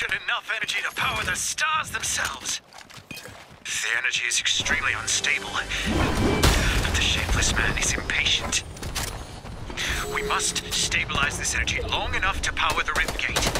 captured enough energy to power the stars themselves. The energy is extremely unstable. But the shapeless man is impatient. We must stabilize this energy long enough to power the rip gate.